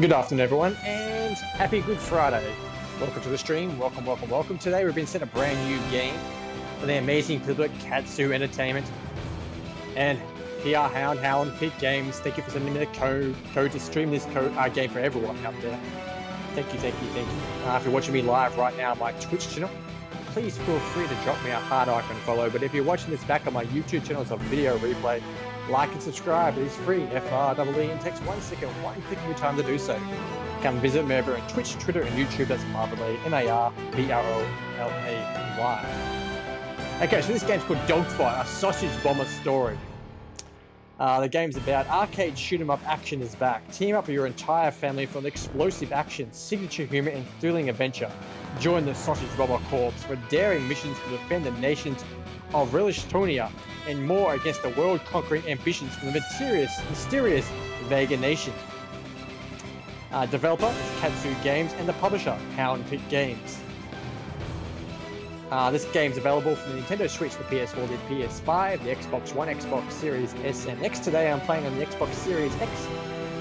Good afternoon, everyone, and happy Good Friday. Welcome to the stream. Welcome, welcome, welcome. Today we've been sent a brand new game for the amazing people at Katsu Entertainment and PR Hound, Howland Pit Games. Thank you for sending me the code, code to stream this code, uh, game for everyone out there. Thank you, thank you, thank you. Uh, if you're watching me live right now on my Twitch channel, please feel free to drop me a heart icon follow. But if you're watching this back on my YouTube channel as a video replay, like and subscribe. It is free. F-R-E-E and takes one second, one click of your time to do so. Come visit me over on Twitch, Twitter, and YouTube. That's Marbrolay, M-A-R-B-R-O-L-A-Y. Okay, so this game's called Dogfight, a sausage bomber story. Uh, the game's about arcade shoot 'em up action is back. Team up with your entire family for an explosive action, signature humor, and thrilling adventure. Join the Sausage Bomber Corps for daring missions to defend the nations of Relishtonia and more against the world-conquering ambitions of the mysterious, mysterious Vega nation. Uh, developer is Katsu Games and the publisher, Hound Picked Games. Uh, this game's available for the Nintendo Switch, the PS4, the PS5, the Xbox One, Xbox Series S and X. Today I'm playing on the Xbox Series X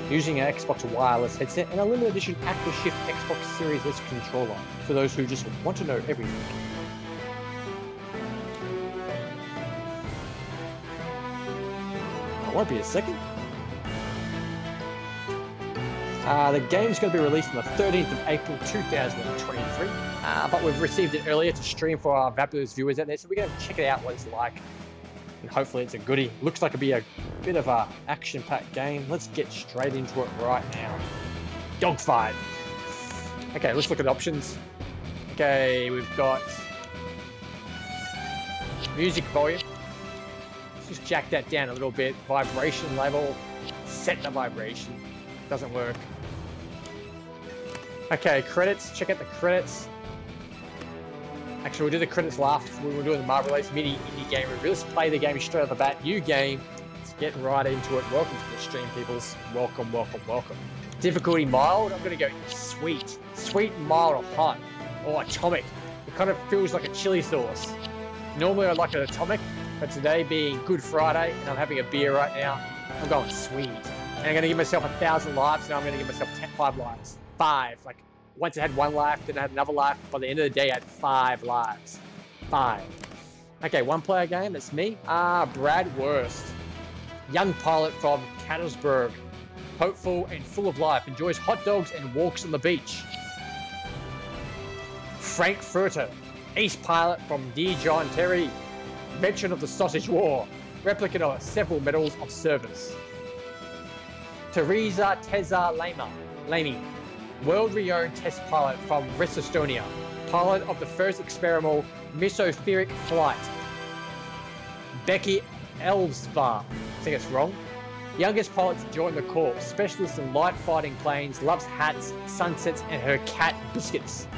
using an Xbox wireless headset and a limited edition Active Shift Xbox Series S controller for those who just want to know everything. A second. Uh, the game's going to be released on the 13th of April 2023, uh, but we've received it earlier to stream for our fabulous viewers out there, so we're going to check it out what it's like, and hopefully it's a goodie. Looks like it'll be a bit of a action-packed game. Let's get straight into it right now. Dogfight. Okay, let's look at options. Okay, we've got music volume. Just jack that down a little bit. Vibration level. Set the vibration. Doesn't work. Okay, credits. Check out the credits. Actually, we'll do the credits last when we're doing the Marbrolay's mini indie game review. Let's play the game straight off the bat. New game. Let's get right into it. Welcome to the stream, peoples. Welcome, welcome, welcome. Difficulty mild. I'm going to go sweet. Sweet, mild, or hot. Or atomic. It kind of feels like a chili sauce. Normally I like an atomic, but today being Good Friday and I'm having a beer right now, I'm going sweet. And I'm going to give myself a thousand lives, now I'm going to give myself ten, five lives. Five. Like, once I had one life, then I had another life. By the end of the day, I had five lives. Five. Okay, one player game, that's me. Ah, Brad Wurst. Young pilot from Cattlesburg. Hopeful and full of life. Enjoys hot dogs and walks on the beach. Frank Furter. Ace pilot from Dear John Terry. Veteran of the Sausage War. Replicant of several medals of service. Teresa Teza Lama. Lamy. World renowned test pilot from West Estonia. Pilot of the first experimental mesospheric flight. Becky Elvsvar. I think it's wrong. Youngest pilot to join the Corps. Specialist in light fighting planes. Loves hats, sunsets, and her cat biscuits.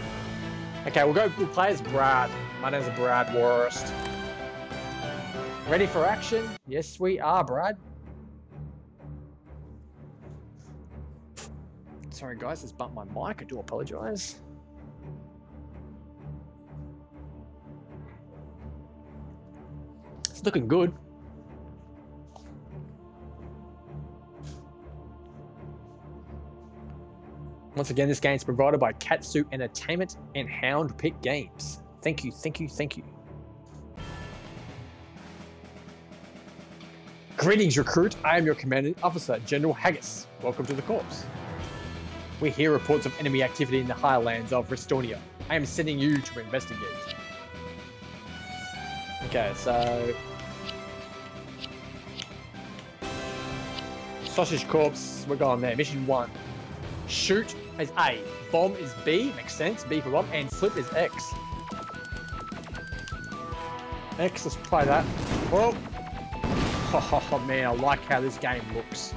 Okay, we'll go. We'll play as Brad. My name's Brad Wurst. Ready for action? Yes, we are, Brad. Sorry, guys, just bumped my mic. I do apologize. It's looking good. Once again, this game is provided by Katsu Entertainment and Hound Picked Games. Thank you, thank you, thank you. Greetings, recruit. I am your commanding officer, General Haggis. Welcome to the Corps. We hear reports of enemy activity in the highlands of Restonia. I am sending you to investigate. Okay, so... Sausage Corps, we're going there. Mission 1. Shoot is A. Bomb is B, makes sense, B for bomb, and flip is X. X, let's play that. Whoa! Oh man, I like how this game looks.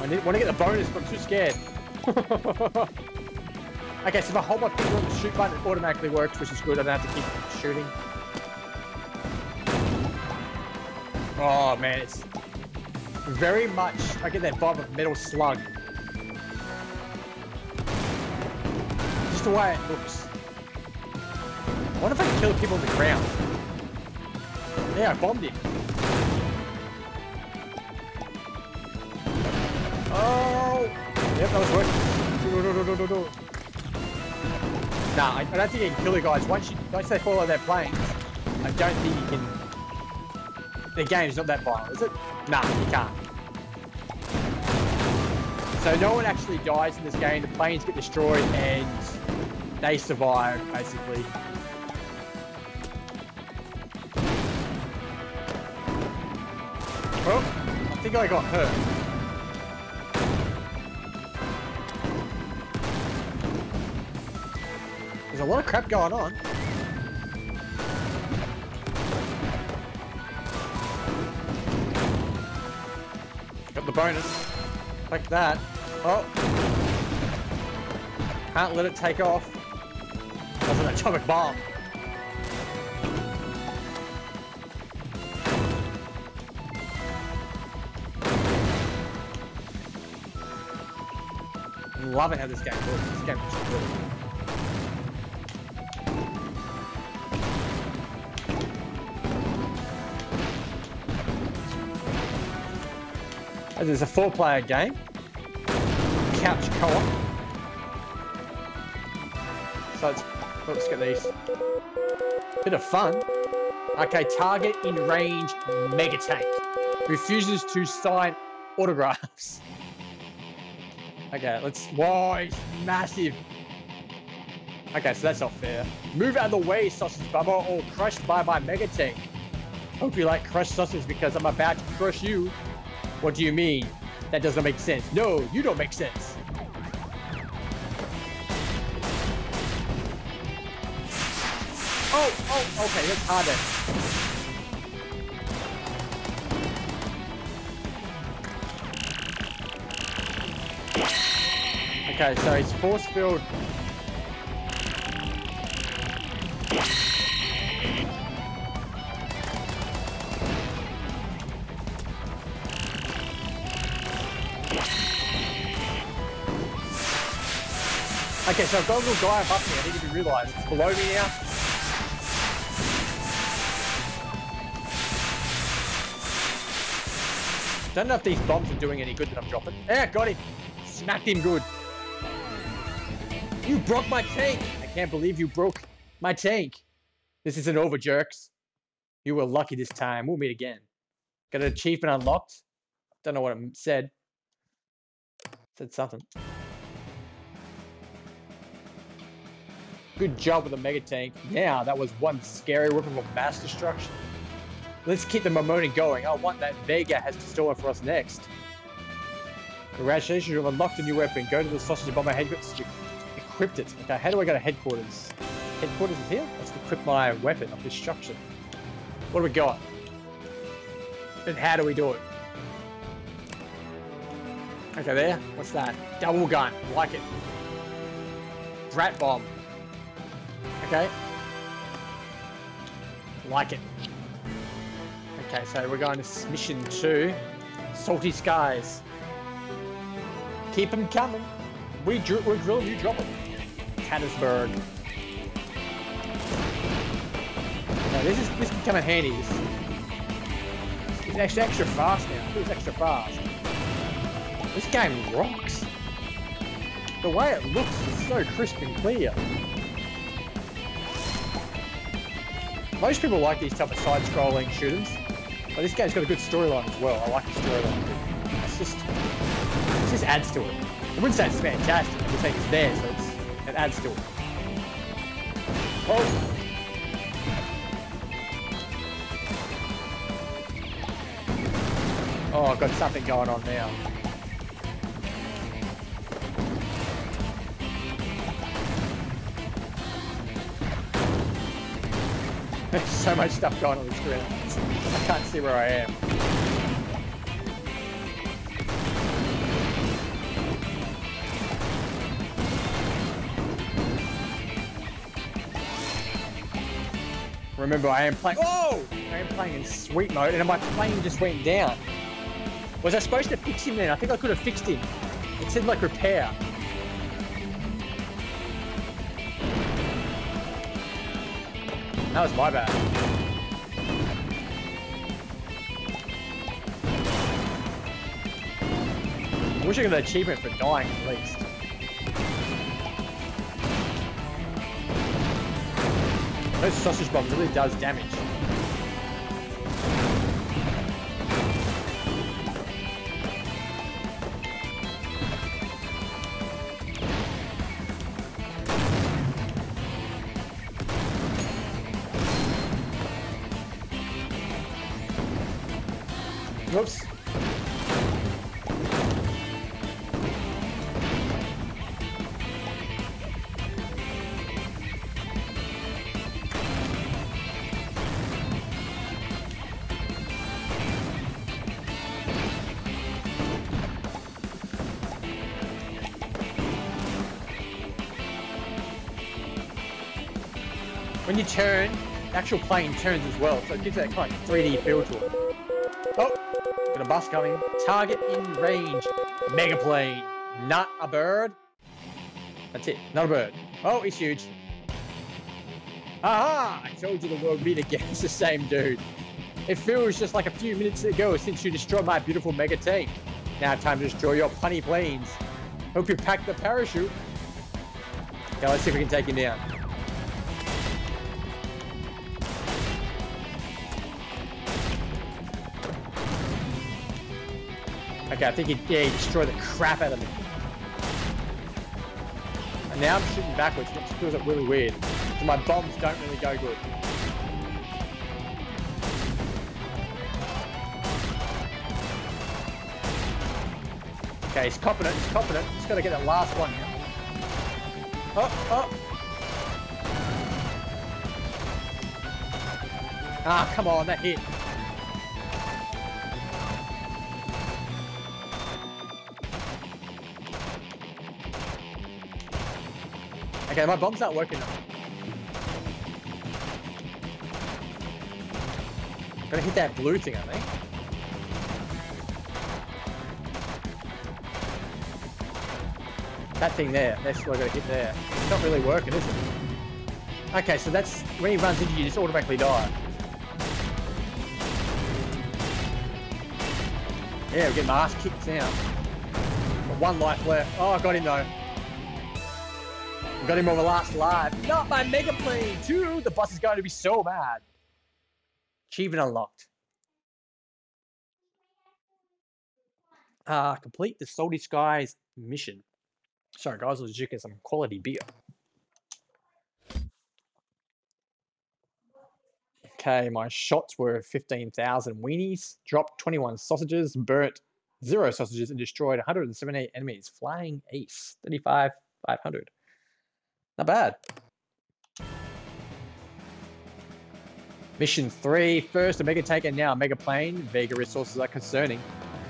I need, want to get the bonus, but I'm too scared. okay, so if I hold my finger on the shoot button, it automatically works, which is good. I don't have to keep shooting. Oh man, it's very much, I get that vibe of Metal Slug. Just the way it looks. I wonder if I can kill people on the ground. Yeah, I bombed oh, him. that was working. Do, do, do, do, do. Nah, I, I don't think you can kill the guys. Once you once they fall out their planes, I don't think you can. The game's not that violent, is it? Nah, you can't. So no one actually dies in this game. The planes get destroyed and they survive, basically. Think I got hurt. There's a lot of crap going on. Got the bonus. Like that. Oh. Can't let it take off. That's an atomic bomb. Loving how this game looks. This game looks good. This is a four-player game. Couch co-op. So it's, let's get these. Bit of fun. Okay, target in range mega tank. Refuses to sign autographs. Okay, let's. Whoa, it's massive. Okay, so that's not fair. Move out of the way, sausage bubba, or crushed by my mega tank. Hope you like crushed sausage because I'm about to crush you. What do you mean? That doesn't make sense. No, you don't make sense. Oh, oh, okay, that's harder. Okay, so it's force field. Okay, so I've got a little guy above me. I need to be realised. It's below me now. Don't know if these bombs are doing any good that I'm dropping. Yeah, got him. Smacked him good. You broke my tank. I can't believe you broke my tank. This isn't over, jerks. You were lucky this time. We'll meet again. Got an achievement unlocked. Don't know what it said. Said something. Good job with the mega tank. Now that was one scary weapon of mass destruction. Let's keep the momentum going. I want that Vega has to store for us next. Congratulations, you've unlocked a new weapon. Go to the sausage bomber headquarters equip it. Okay, how do I go to headquarters? Headquarters is here? Let's equip my weapon of destruction. What do we got? And how do we do it? Okay, there. What's that? Double gun. Like it. Rat bomb. Okay. Like it. Okay, so we're going to mission two. Salty Skies. Keep them coming. We dr we're drilling, you drop it. Hattiesburg. Now this is this can come in handy. This, it's actually extra fast now. It's extra fast. This game rocks. The way it looks is so crisp and clear. Most people like these type of side-scrolling shooters. But this game's got a good storyline as well. I like the storyline. It's just, it just adds to it. I wouldn't say it's fantastic. I would say it's there, so adds to it. Oh. Oh, I've got something going on now. There's so much stuff going on the screen. I can't see where I am. Remember, I am playing. Oh! I am playing in sweet mode, and my plane just went down. Was I supposed to fix him then? I think I could have fixed him. It said like repair. That was my bad. I wish I got an achievement for dying at least. Those sausage bomb really does damage. When you turn, the actual plane turns as well, so it gives that kind of 3D feel to it. Oh, got a bus coming. Target in range. Mega plane. Not a bird. That's it. Not a bird. Oh, he's huge. Aha! I told you the world would be against the same dude. It feels just like a few minutes ago since you destroyed my beautiful mega tank. Now time to destroy your punny planes. Hope you packed the parachute. Okay, let's see if we can take him down. Okay, I think he, yeah, he destroyed the crap out of me. And now I'm shooting backwards, which feels like really weird. So my bombs don't really go good. Okay, he's copping it, he's copping it. Just gotta get that last one now. Oh, oh! Ah, come on, that hit. Okay, my bomb's not working now. Gotta hit that blue thing, I think. That thing there, that's what I gotta hit there. It's not really working, is it? Okay, so that's when he runs into you, you just automatically die. Yeah, we're getting my ass kicked now. Got one life left. Oh, I got him though. Got him over last live. Not my mega plane, too. The boss is going to be so mad. Achievement unlocked. Uh, complete the Salty Skies mission. Sorry, guys, I was drinking some quality beer. Okay, my shots were 15,000 weenies, dropped 21 sausages, burnt 0 sausages, and destroyed 178 enemies. Flying ace, 35, 500. Not bad. Mission 3. First, a Mega Tank and now Mega Plane. Vega resources are concerning.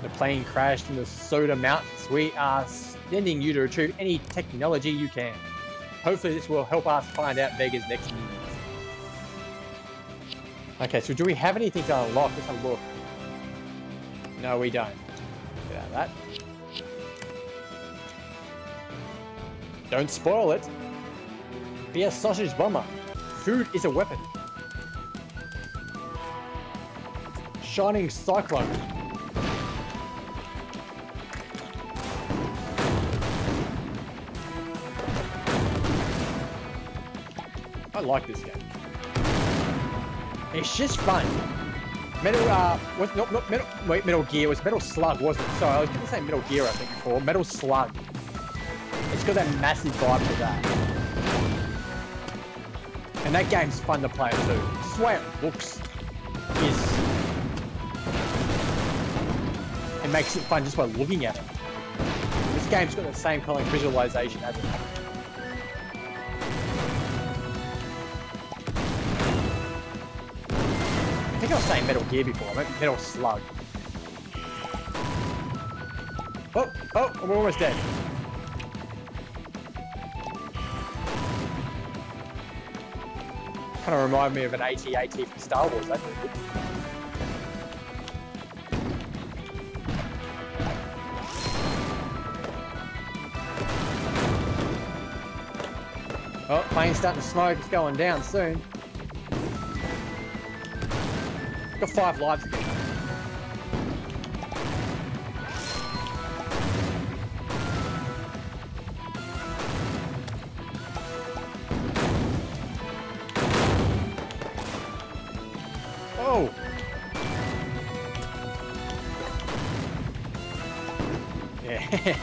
The plane crashed in the Soda Mountains. We are sending you to retrieve any technology you can. Hopefully this will help us find out Vega's next move. Okay, so do we have anything to unlock? Let's have a look. No, we don't. Get out of that. Don't spoil it. Be a sausage bomber. Food is a weapon. Shining Cyclone. I like this game. It's just fun. Metal, uh, was not, not Metal, wait, Metal Gear, was Metal Slug, wasn't it? Sorry, I was to say Metal Gear, I think, before. Metal Slug. It's got that massive vibe to that. That game's fun to play too. It looks is... It makes it fun just by looking at it. This game's got the same kind of visualization as it. I think I was saying Metal Gear before, meant Metal Slug. Oh, oh, I'm almost dead. Kind of remind me of an AT-AT from Star Wars, that Oh, plane's starting to smoke, it's going down soon. Got five lives.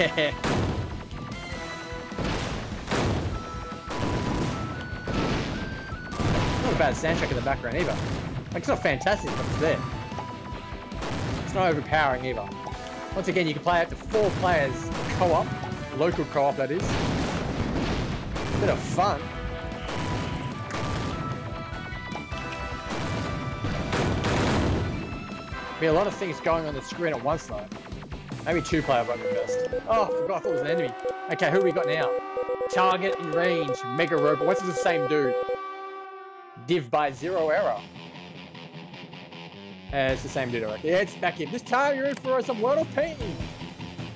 Not a bad soundtrack in the background either. Like, it's not fantastic, but it's there. It's not overpowering either. Once again, you can play up to four players co-op, local co-op that is. Bit of fun. Be a lot of things going on the screen at once though. Maybe two player be best. Oh, I forgot I thought it was an enemy. Okay, who we got now? Target in range, Mega Robot. What's the same dude? Div by zero error. Uh, it's the same dude, reckon. Yeah, it's back in. This time you're in for some world of pain.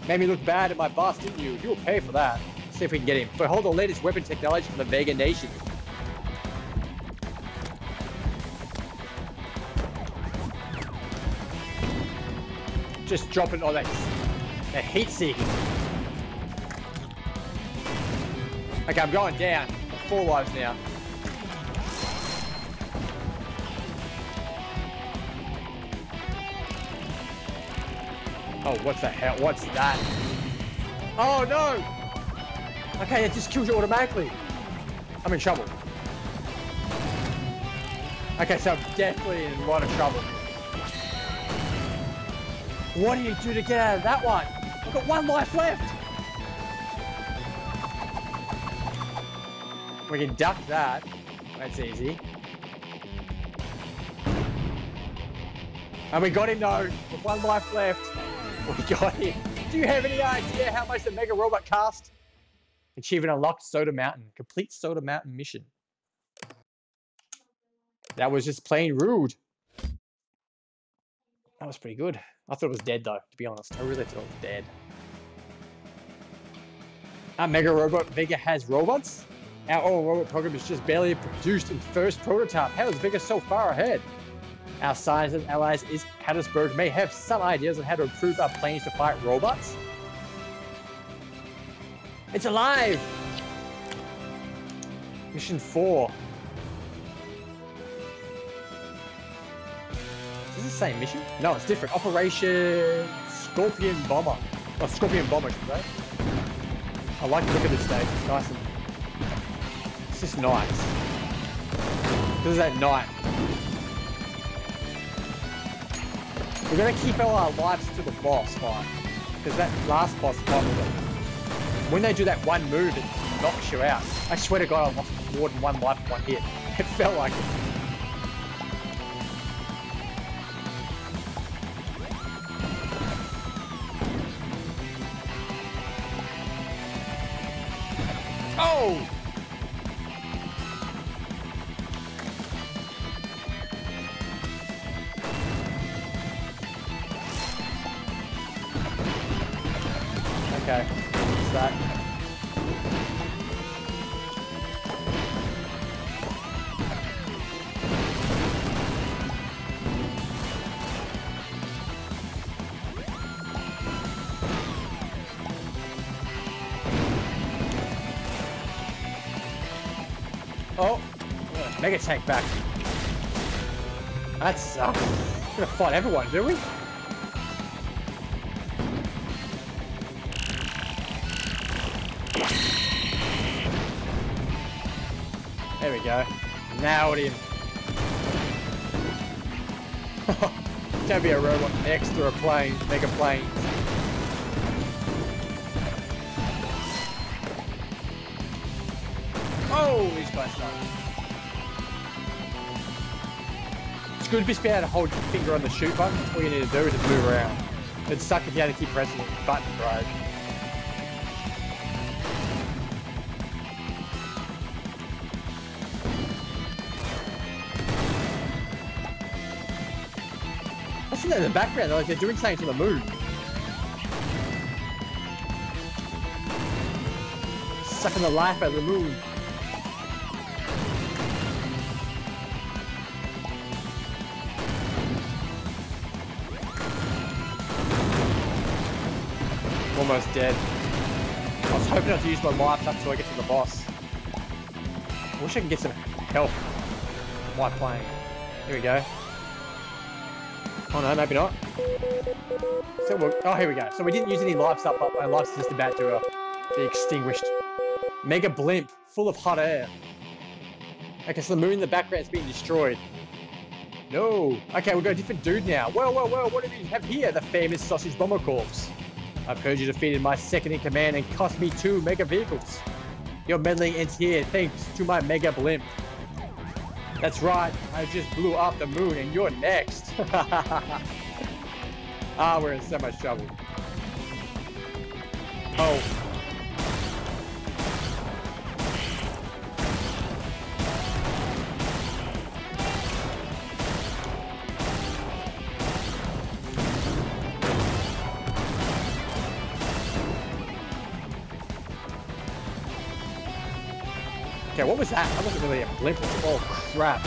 Made me look bad at my boss, didn't you? You'll pay for that. Let's see if we can get him. But hold the latest weapon technology from the Vega Nation. Just dropping all that, that heat seeking. Okay, I'm going down. Four lives now. Oh, what's the hell? What's that? Oh, no! Okay, it just kills you automatically. I'm in trouble. Okay, so I'm definitely in a lot of trouble. What do you do to get out of that one? I've got one life left. We can duck that. That's easy. And we got him though, with one life left. We got him. Do you have any idea how much the Mega Robot cost? Achieve an unlocked Soda Mountain. Complete Soda Mountain mission. That was just plain rude. That was pretty good. I thought it was dead though, to be honest. I really thought it was dead. Our Mega Robot Vega has robots? Our all robot program is just barely produced in first prototype. How is Vega so far ahead? Our science and allies is Hattiesburg may have some ideas on how to improve our planes to fight robots. It's alive! Mission 4. The same mission? No, it's different. Operation Scorpion Bomber. Oh, Scorpion Bomber, right? I like the look of this stage. It's nice and... It's just nice. This is at night. We're gonna keep all our lives to the boss fight. Because that last boss fight when they do that one move, it knocks you out. I swear to God, I lost more than one life in one hit. It felt like it. Mega Tank back. That sucks. We're gonna fight everyone, do we? There we go. Nailed him. Don't be a robot next to a plane, mega plane. Oh, he's quite slow. It's good just be able to hold your finger on the shoot button. All you need to do is just move around. It'd suck if you had to keep pressing the button, right? I see that in the background, like they're doing something to the moon. Sucking the life out of the moon. Almost dead. I was hoping to use my life up until I get to the boss. I wish I could get some health while playing. Here we go. Oh no, maybe not. So we'll, oh, here we go. So we didn't use any life stuff, but my life's just about to uh, be extinguished. Mega blimp, full of hot air. Okay, so the moon in the background is being destroyed. No. Okay, we've got a different dude now. Well, well, well, what do we have here? The famous Sausage Bomber Corps. I've heard you defeated my second in command and cost me two mega vehicles. Your meddling ends here thanks to my mega blimp. That's right, I just blew up the moon and you're next. ah, we're in so much trouble. Oh. What was that? That wasn't really a blimp. Oh, crap.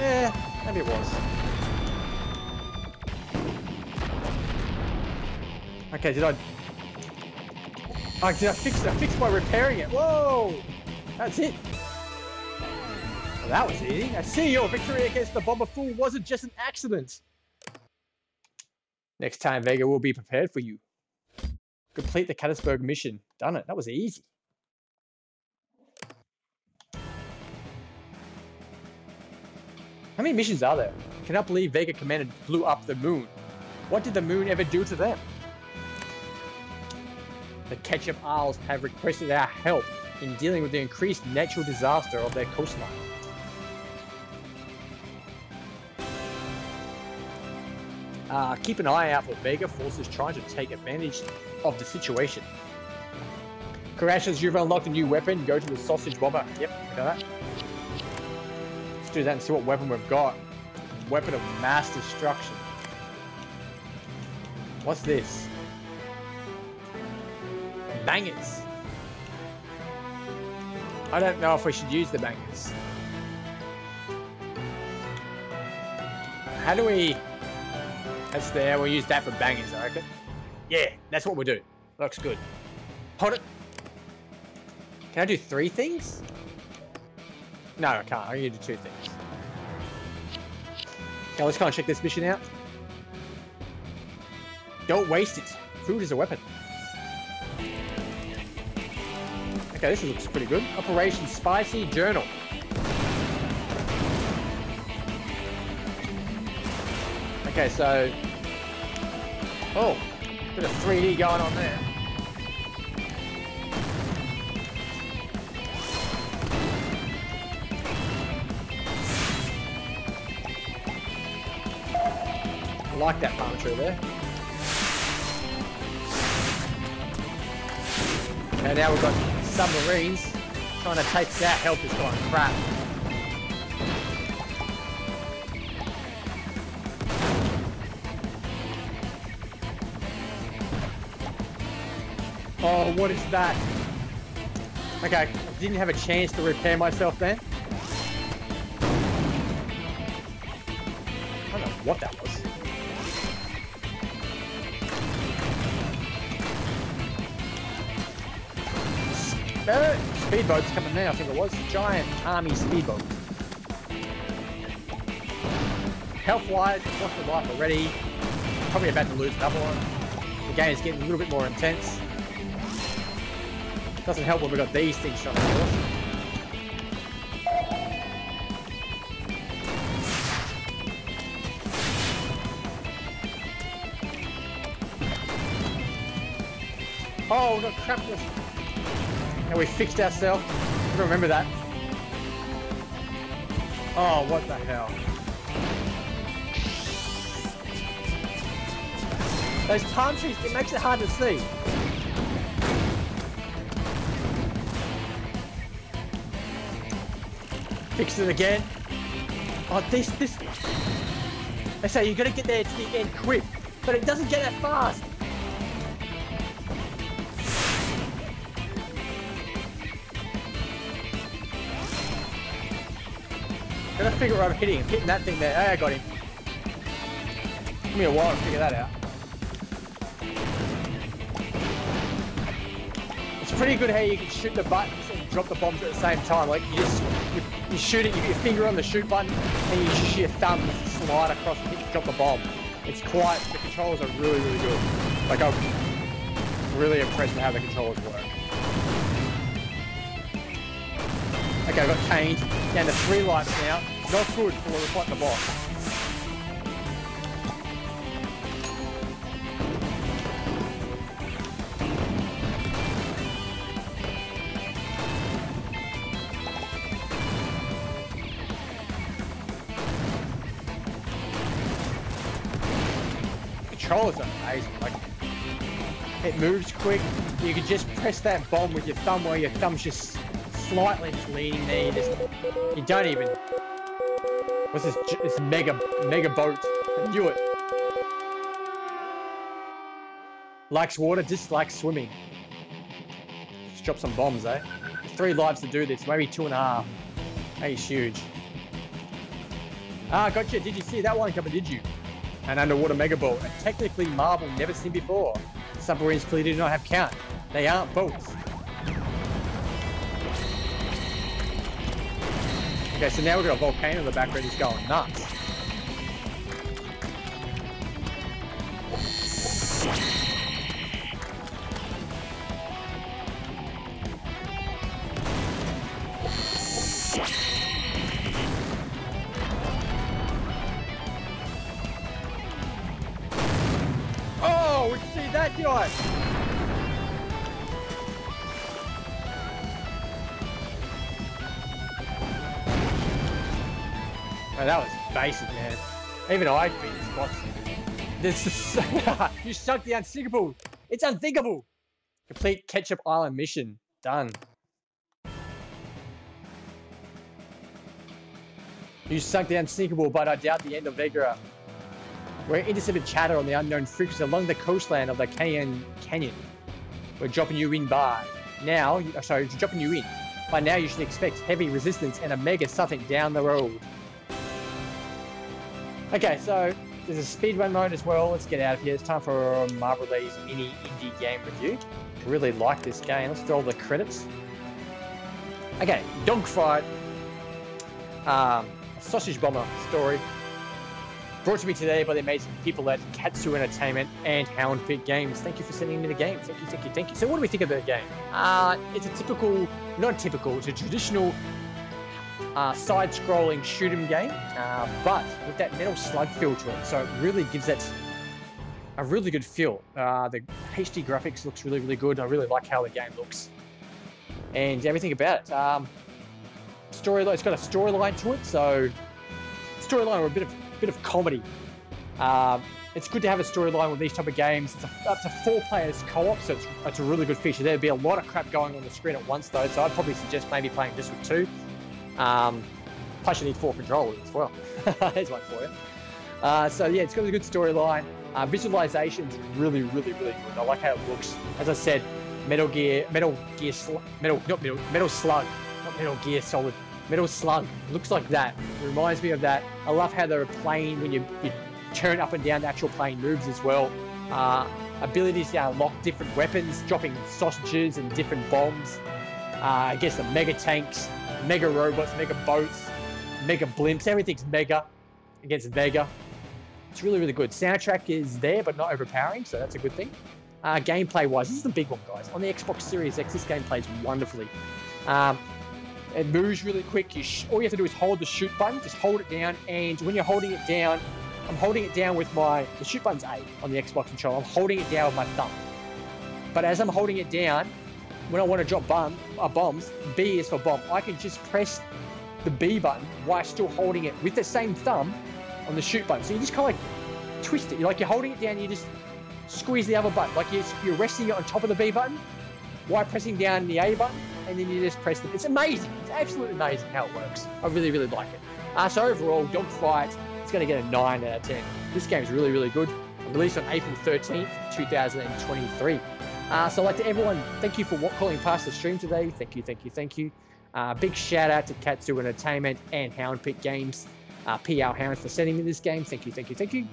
Eh, maybe it was. Okay, did I... Oh, did I fix it? I fixed by repairing it. Whoa! That's it. Well, that was easy. I see your victory against the Bomber Fool wasn't just an accident. Next time, Vega will be prepared for you. Complete the Caddisberg mission. Done it. That was easy. How many missions are there? Cannot believe Vega Commander blew up the moon. What did the moon ever do to them? The Ketchup Isles have requested our help in dealing with the increased natural disaster of their coastline. Uh, keep an eye out for Vega forces trying to take advantage of the situation. Crashes, you've unlocked a new weapon. Go to the sausage bomber. Yep, know that. Let's do that and see what weapon we've got. Weapon of mass destruction. What's this? Bangers. I don't know if we should use the bangers. How do we... That's there. We'll use that for bangers, I reckon. Yeah, that's what we'll do. Looks good. Hold it. Can I do three things? No, I can't. I can do two things. Okay, let's go and check this mission out. Don't waste it. Food is a weapon. Okay, this looks pretty good. Operation Spicy Journal. Okay, so... Oh, bit of 3D going on there. I like that palm tree there. And now we've got submarines trying to take that help is going crap. Oh, what is that? Okay, I didn't have a chance to repair myself then. I don't know what that was. Speedboat's coming now, I think it was. Giant army speedboat. Health-wise, lost a life already. Probably about to lose another one. The game is getting a little bit more intense. Doesn't help when we've got these things to kill us. Oh, we got crap with... And we fixed ourselves. Remember that. Oh, what the hell. Those palm trees, it makes it hard to see. Fix it again. Oh, this, this. I say you gotta get there to the end quick, but it doesn't get that fast. Gotta figure out I'm hitting. Hitting that thing there. Hey, I got him. Give me a while to figure that out. It's pretty good how you can shoot the buttons and drop the bombs at the same time. Like you just you, you shoot it, you get your finger on the shoot button, and you just your thumb slide across and drop the bomb. It's quite the controls are really really good. Like I'm really impressed with how the controls work. Okay, I've got caned down to three lights now. Not good for fighting the boss. Controls are amazing. Like, it moves quick. You can just press that bomb with your thumb while your thumb's just slightly leaning there. You, just, you don't even. What's this? This mega mega boat. I knew it. Likes water, dislikes swimming. Just drop some bombs, eh? Three lives to do this, maybe two and a half. Hey, huge. Ah, gotcha. Did you see that one coming? Did you? An underwater mega boat, a technically marvel never seen before. Submarines clearly do not have count. They aren't boats. Okay, so now we've got a volcano in the background just going nuts. See that guy. That was basic, man. Even I beat this box. This is you sunk the unthinkable. It's unthinkable. Complete Ketchup Island mission. Done. You sunk the unthinkable, but I doubt the end of Vegara. We're intercepted chatter on the unknown frequency along the coastline of the Canyon Canyon. We're dropping you in by now. uh, Sorry, dropping you in. By now, you should expect heavy resistance and a mega something down the road. Okay, so there's a speedrun mode as well. Let's get out of here. It's time for a Marbrolay's mini indie game review. Really like this game. Let's all the credits. Okay, Dogfight. Um, Sausage Bomber story. Brought to me today by the amazing people at Katsu Entertainment and Hound Picked Games. Thank you for sending me the game. Thank you, thank you, thank you. So what do we think of the game? Uh, it's a typical, not typical, it's a traditional uh, side-scrolling shoot 'em game, uh, but with that metal slug feel to it. So it really gives it a really good feel. Uh, the HD graphics looks really, really good. I really like how the game looks and everything about it. Um, storyline, it's got a storyline to it, so storyline or a bit of bit of comedy. Um, it's good to have a storyline with these type of games. It's a, four players co-op, so it's, it's a really good feature. There'd be a lot of crap going on the screen at once though, so I'd probably suggest maybe playing just with two. Um, plus you need four controllers as well. There's one for you. Uh, so yeah, it's got a good storyline. Uh, visualization's really, really, really good. I like how it looks. As I said, Metal Gear, Metal Gear, Sl- Metal, not Metal, Metal Slug, not Metal Gear Solid, Metal Slug. Looks like that. It reminds me of that. I love how the plane, when you, you turn up and down, the actual plane moves as well. Uh, abilities to unlock different weapons, dropping sausages and different bombs. Uh, I guess the mega tanks, mega robots, mega boats, mega blimps. Everything's mega against Vega. It's really, really good. Soundtrack is there, but not overpowering, so that's a good thing. Uh, gameplay wise, this is the big one, guys. On the Xbox Series X, this game plays wonderfully. Um, it moves really quick. You all you have to do is hold the shoot button, just hold it down, and when you're holding it down, I'm holding it down with my the shoot button's A on the Xbox controller. I'm holding it down with my thumb. But as I'm holding it down, when I want to drop bomb, uh, bombs, B is for bomb. I can just press the B button while still holding it with the same thumb on the shoot button. So you just kind of like twist it. You're like you're holding it down, you just squeeze the other button. Like you're, you're resting it on top of the B button while pressing down the A button, and then you just press the. It's amazing. It's absolutely amazing how it works. I really, really like it. Uh, so overall, Dogfight, it's going to get a 9 out of 10. This game is really, really good. Released on April 13th, 2023. Uh, so, like to everyone, thank you for calling past the stream today. Thank you, thank you, thank you. Uh, big shout out to Katsu Entertainment and Hound Picked Games, uh, PR Hounds for sending me this game. Thank you, thank you, thank you.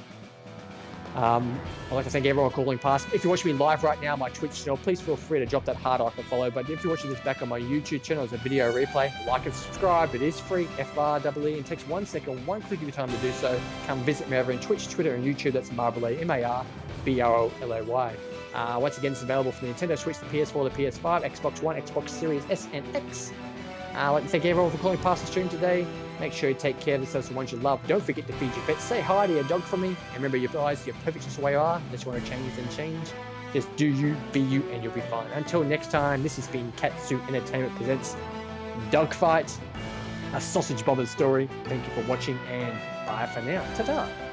Um, I'd like to thank everyone calling past. If you're watching me live right now, on my Twitch channel, please feel free to drop that hard icon follow. But if you're watching this back on my YouTube channel as a video replay, like and subscribe. It is free, F-R-E-E, and takes one second, one click of your time to do so. Come visit me over on Twitch, Twitter, and YouTube. That's Marbrolay, M-A-R-B-R-O-L-A-Y. Uh, once again, it's available for the Nintendo Switch, the PS4, the PS5, Xbox One, Xbox Series S and X. Uh, I'd like to thank everyone for calling past the stream today. Make sure you take care of yourselves and the ones you love. Don't forget to feed your pets. Say hi to your dog for me. And remember, your eyes, you're perfect just the way you are. Unless you want to change, then change. Just do you, be you, and you'll be fine. Until next time, this has been Katsu Entertainment Presents Dogfight, a sausage bomber story. Thank you for watching, and bye for now. Ta-ta!